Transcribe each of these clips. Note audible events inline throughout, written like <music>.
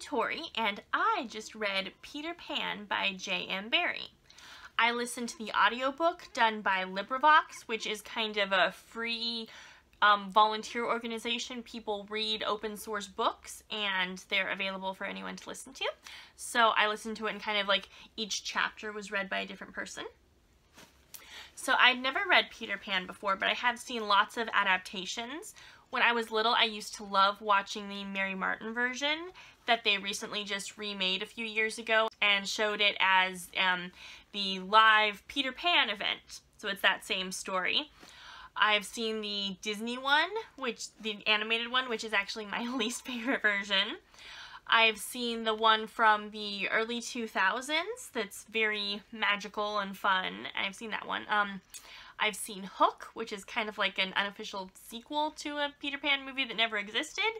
Tori, and I just read Peter Pan by J.M. Barrie. I listened to the audiobook done by LibriVox, which is kind of a free um, volunteer organization. People read open source books and they're available for anyone to listen to. So I listened to it and kind of like each chapter was read by a different person. So I'd never read Peter Pan before, but I have seen lots of adaptations. When I was little, I used to love watching the Mary Martin version that they recently just remade a few years ago and showed it as um, the live Peter Pan event. So it's that same story. I've seen the Disney one, which the animated one, which is actually my <laughs> least favorite version. I've seen the one from the early 2000s that's very magical and fun. I've seen that one. Um, I've seen Hook, which is kind of like an unofficial sequel to a Peter Pan movie that never existed.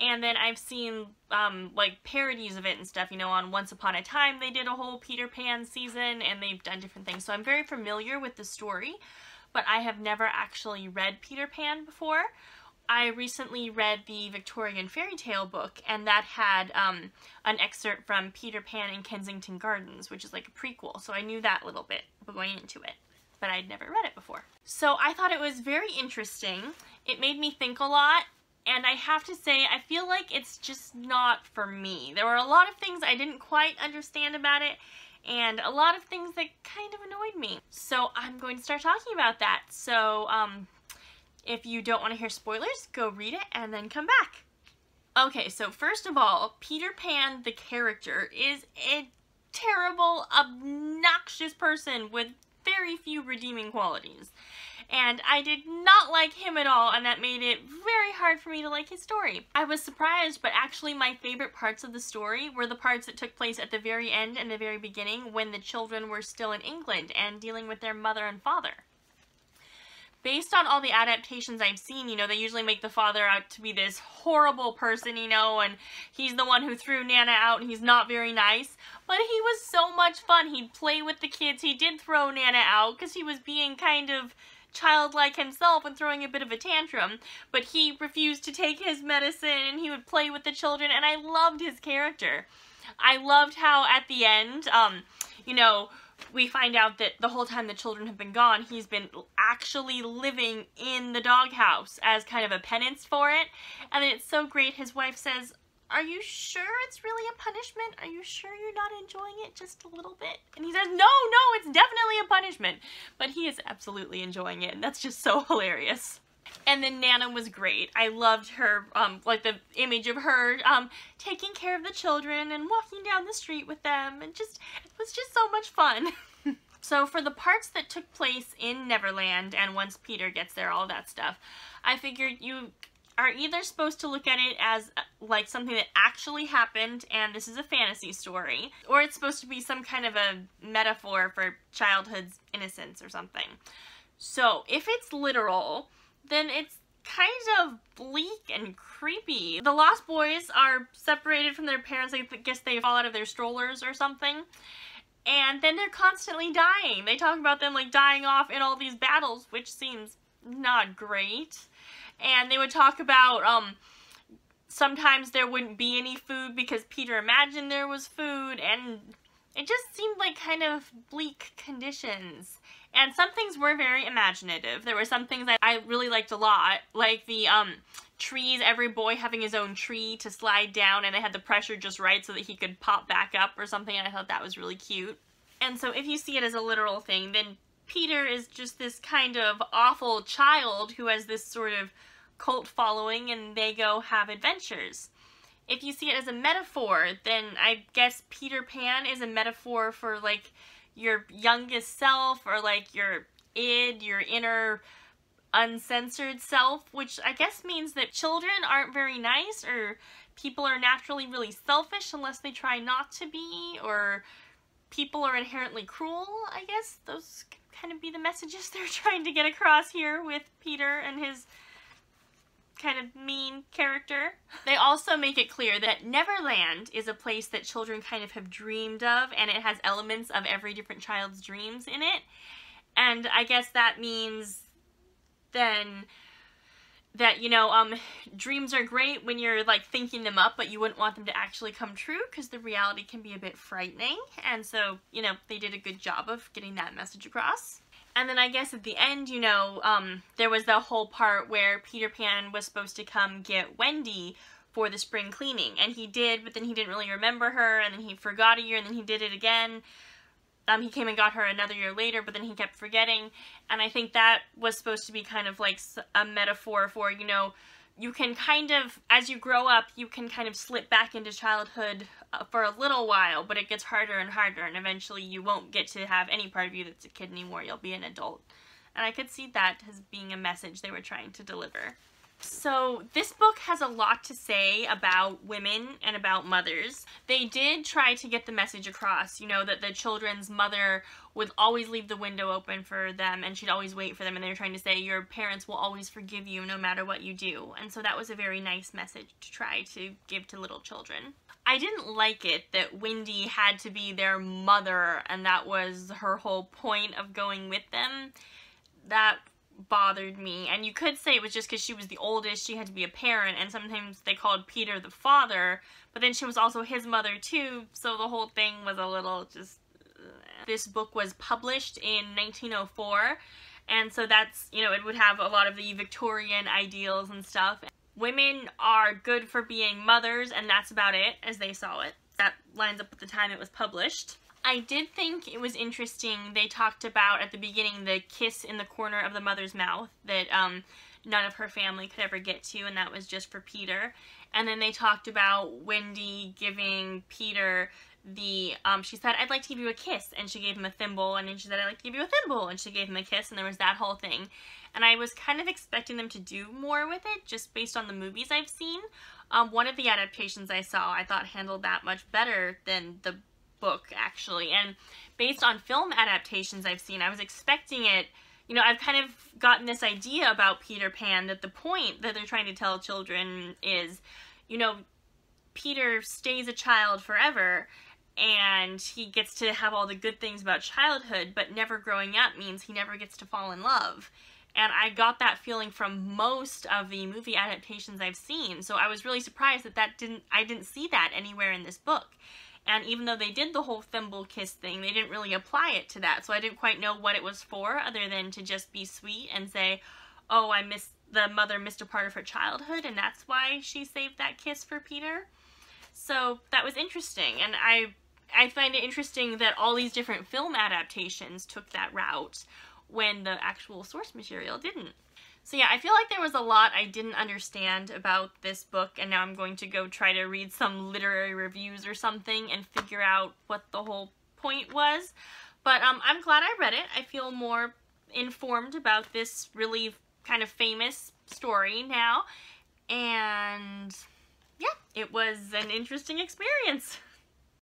And then I've seen um, like parodies of it and stuff, you know, on Once Upon a Time they did a whole Peter Pan season and they've done different things. So I'm very familiar with the story, but I have never actually read Peter Pan before. I recently read the Victorian fairy tale book, and that had um, an excerpt from Peter Pan in Kensington Gardens, which is like a prequel, so I knew that little bit going into it, but I'd never read it before. So I thought it was very interesting. It made me think a lot, and I have to say, I feel like it's just not for me. There were a lot of things I didn't quite understand about it, and a lot of things that kind of annoyed me. So I'm going to start talking about that. So, um, if you don't want to hear spoilers, go read it and then come back. Okay, so first of all, Peter Pan, the character, is a terrible, obnoxious person with very few redeeming qualities. And I did not like him at all, and that made it very hard for me to like his story. I was surprised, but actually my favorite parts of the story were the parts that took place at the very end and the very beginning when the children were still in England and dealing with their mother and father based on all the adaptations I've seen, you know, they usually make the father out to be this horrible person, you know, and he's the one who threw Nana out and he's not very nice. But he was so much fun. He'd play with the kids. He did throw Nana out because he was being kind of childlike himself and throwing a bit of a tantrum, but he refused to take his medicine and he would play with the children and I loved his character. I loved how at the end, um, you know, we find out that the whole time the children have been gone, he's been actually living in the doghouse as kind of a penance for it. And it's so great. His wife says, are you sure it's really a punishment? Are you sure you're not enjoying it just a little bit? And he says, no, no, it's definitely punishment. But he is absolutely enjoying it, and that's just so <laughs> hilarious. And then Nana was great. I loved her, um, like the image of her um, taking care of the children and walking down the street with them. And just, it was just so much fun. <laughs> so for the parts that took place in Neverland and once Peter gets there, all that stuff, I figured you are either supposed to look at it as uh, like something that actually happened and this is a fantasy story, or it's supposed to be some kind of a metaphor for childhood's innocence or something. So if it's literal, then it's kind of bleak and creepy. The Lost Boys are separated from their parents. I guess they fall out of their strollers or something. And then they're constantly dying. They talk about them like dying off in all these battles, which seems not great. And they would talk about um sometimes there wouldn't be any food because Peter imagined there was food and it just seemed like kind of bleak conditions. And some things were very imaginative. There were some things that I really liked a lot, like the um, trees, every boy having his own tree to slide down and they had the pressure just right so that he could pop back up or something, and I thought that was really cute. And so if you see it as a literal thing, then Peter is just this kind of awful child who has this sort of cult following and they go have adventures. If you see it as a metaphor, then I guess Peter Pan is a metaphor for like your youngest self or like your id, your inner uncensored self, which I guess means that children aren't very nice or people are naturally really selfish unless they try not to be or people are inherently cruel, I guess. Those kind of be the messages <laughs> they're trying to get across here with Peter and his kind of mean character. They also make it clear that Neverland is a place that children kind of have dreamed of and it has elements of every different child's dreams in it. And I guess that means then that, you know, um, dreams are great when you're, like, thinking them up, but you wouldn't want them to actually come true because the reality can be a bit frightening. And so, you know, they did a good job of getting that message across. And then I guess at the end, you know, um, there was the whole part where Peter Pan was supposed to come get Wendy for the spring cleaning. And he did, but then he didn't really remember her, and then he forgot a year, and then he did it again. Um, he came and got her another year later, but then he kept forgetting. And I think that was supposed to be kind of like a metaphor for, you know, you can kind of, as you grow up, you can kind of slip back into childhood uh, for a little while, but it gets harder and harder, and eventually you won't get to have any part of you that's a kid anymore. You'll be an adult. And I could see that as being a message they were trying to deliver. So this book has a lot to say about women and about mothers. They did try to get the message across, you know, that the children's mother would always leave the window open for them and she'd always wait for them and they were trying to say your parents will always forgive you no matter what you do. And so that was a very nice message to try to give to little children. I didn't like it that Wendy had to be their mother and that was her whole point of going with them. That bothered me. And you could say it was just because she was the oldest, she had to be a parent, and sometimes they called Peter the father, but then she was also his mother too, so the whole thing was a little just... Uh, this book was published in 1904, and so that's, you know, it would have a lot of the Victorian ideals and stuff. Women are good for being mothers, and that's about it, as they saw it. That lines up with the time it was published. I did think it was interesting. They talked about at the beginning the kiss in the corner of the mother's mouth that um, none of her family could ever get to, and that was just for Peter. And then they talked about Wendy giving Peter the, um, she said, I'd like to give you a kiss, and she gave him a thimble, and then she said, I'd like to give you a thimble, and she gave him a kiss, and there was that whole thing. And I was kind of expecting them to do more with it, just based on the movies I've seen. Um, one of the adaptations I saw I thought handled that much better than the book, actually. And based on film adaptations I've seen, I was expecting it, you know, I've kind of gotten this idea about Peter Pan that the point that they're trying to tell children is, you know, Peter stays a child forever and he gets to have all the good things about childhood, but never growing up means he never gets to fall in love. And I got that feeling from most of the movie adaptations I've seen. So I was really surprised that that didn't I didn't see that anywhere in this book. And even though they did the whole thimble kiss thing, they didn't really apply it to that. So I didn't quite know what it was for other than to just be sweet and say, oh, I missed, the mother missed a part of her childhood and that's why she saved that kiss for Peter. So that was interesting. And I, I find it interesting that all these different film adaptations took that route when the actual source material didn't. So yeah, I feel like there was a lot I didn't understand about this book, and now I'm going to go try to read some literary reviews or something and figure out what the whole point was. But um, I'm glad I read it. I feel more informed about this really kind of famous story now. And yeah, it was an interesting experience. <laughs>